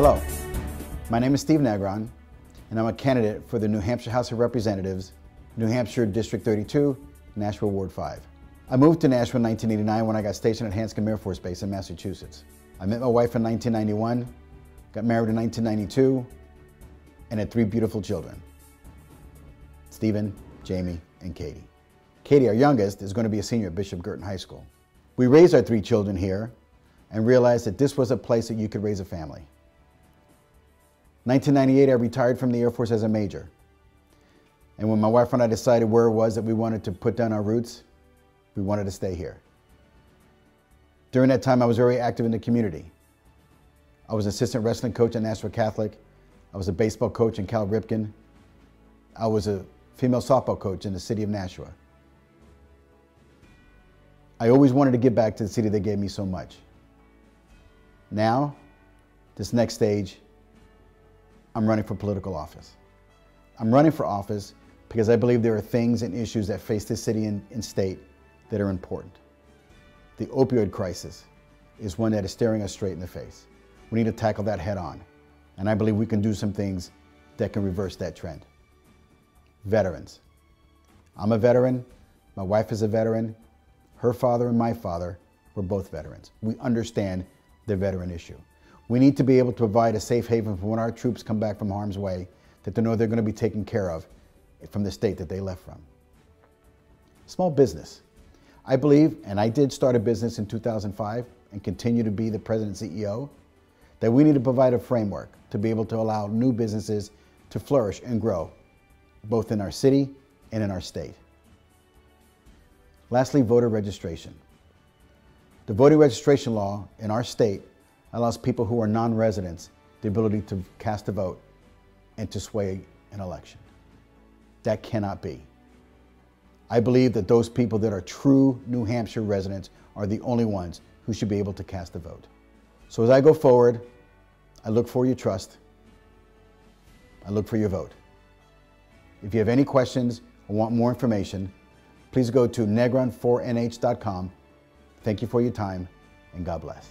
Hello, my name is Steve Negron, and I'm a candidate for the New Hampshire House of Representatives, New Hampshire District 32, Nashua Ward 5. I moved to Nashua in 1989 when I got stationed at Hanscom Air Force Base in Massachusetts. I met my wife in 1991, got married in 1992, and had three beautiful children, Stephen, Jamie, and Katie. Katie, our youngest, is going to be a senior at Bishop Guertin High School. We raised our three children here and realized that this was a place that you could raise a family. 1998, I retired from the Air Force as a major. And when my wife and I decided where it was that we wanted to put down our roots, we wanted to stay here. During that time, I was very active in the community. I was assistant wrestling coach at Nashua Catholic. I was a baseball coach in Cal Ripken. I was a female softball coach in the city of Nashua. I always wanted to give back to the city that gave me so much. Now, this next stage, I'm running for political office. I'm running for office because I believe there are things and issues that face this city and, and state that are important. The opioid crisis is one that is staring us straight in the face. We need to tackle that head on. And I believe we can do some things that can reverse that trend. Veterans. I'm a veteran. My wife is a veteran. Her father and my father were both veterans. We understand the veteran issue. We need to be able to provide a safe haven for when our troops come back from harm's way, that they know they're going to be taken care of from the state that they left from. Small business. I believe, and I did start a business in 2005 and continue to be the president and CEO, that we need to provide a framework to be able to allow new businesses to flourish and grow, both in our city and in our state. Lastly, voter registration. The voting registration law in our state allows people who are non-residents the ability to cast a vote and to sway an election. That cannot be. I believe that those people that are true New Hampshire residents are the only ones who should be able to cast a vote. So as I go forward, I look for your trust. I look for your vote. If you have any questions or want more information, please go to negron4nh.com. Thank you for your time, and God bless.